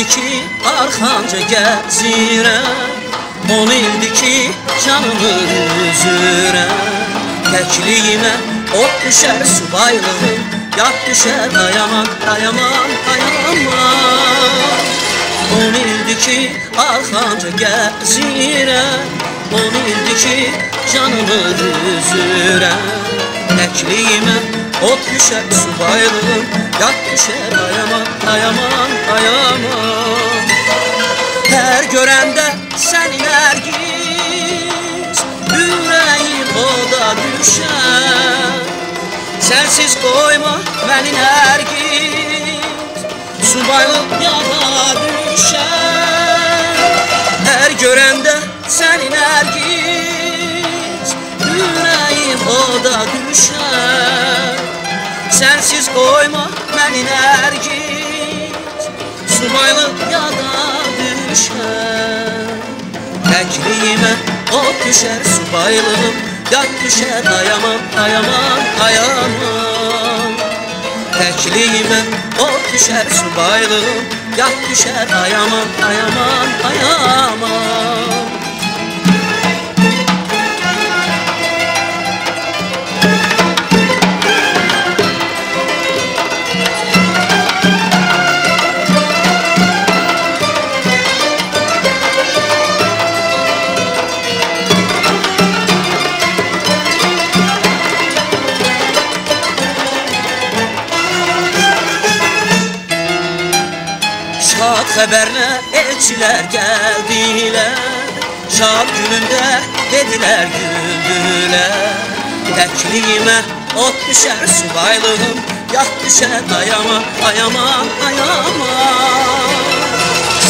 arxanca gəzirəm On ildir ki canımın üzürəm Təkliyimə ot düşər subaylığım Yat düşər ayaman, ayaman, ayaman On ildir ki arxanca gəzirəm On ildir ki canımın üzürəm Təkliyimə ot düşər subaylığım Yat düşər ayaman, ayaman, ayaman Hər görəndə səni nərgiz Ürəyim oda düşər Sənsiz qoyma məni nərgiz Subaylıq yada düşər Hər görəndə səni nərgiz Ürəyim oda düşər Sənsiz qoyma məni nərgiz Subaylıq yada düşər Təkliyimə ot düşər subaylığım Yad düşər ayaman, ayaman, ayaman Təkliyimə ot düşər subaylığım Yad düşər ayaman, ayaman, ayaman xəbərlə elçilər gəldilər Şad günündə dedilər güldülər Təkliyimə ot düşər subaylığım Yat düşər ayama, ayama, ayama.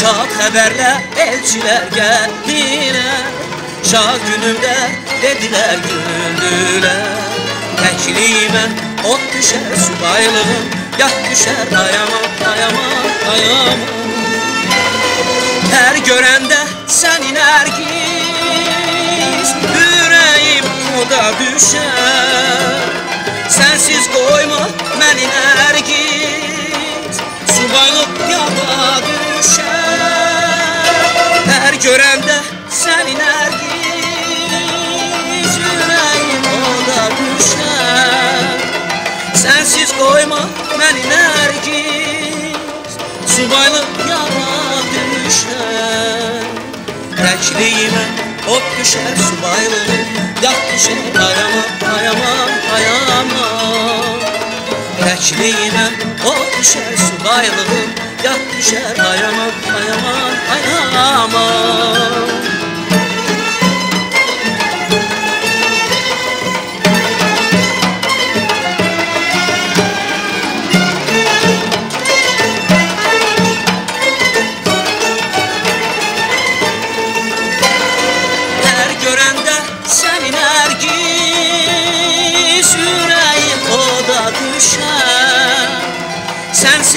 Şad xəbərlə elçilər gəldilər Şad günündə dedilər güldülər Təkliyimə ot düşər subaylığım Yat düşər ayama, ayama, ayama Hər görəndə səni nərgiz Ürəyim oda düşər Sənsiz qoyma məni nərgiz Subaylıq yada düşər Hər görəndə səni nərgiz Ürəyim oda düşər Sənsiz qoyma məni nərgiz Subaylıq Təkliyimə ot düşər subaylığım Yat düşər ayama, ayama, ayama Təkliyimə ot düşər subaylığım Yat düşər ayama, ayama, ayama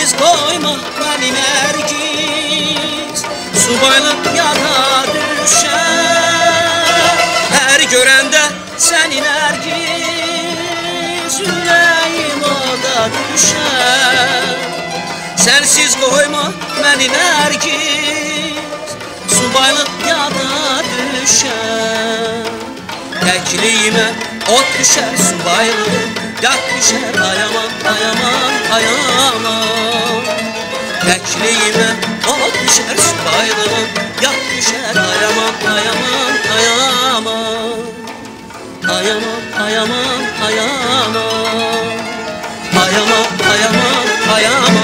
Sənsiz qoyma məni nərgiz Subaylıq yada düşər Hər görəndə səni nərgiz Ürəyim oda düşər Sənsiz qoyma məni nərgiz Subaylıq yada düşər Təkliyimə ot düşər subaylığım Yat düşər ayaman, ayaman, ayaman Təkliyimə ot düşər subaylığım Yat düşər ayaman, ayaman, ayaman Ayaman, ayaman, ayaman Ayaman, ayaman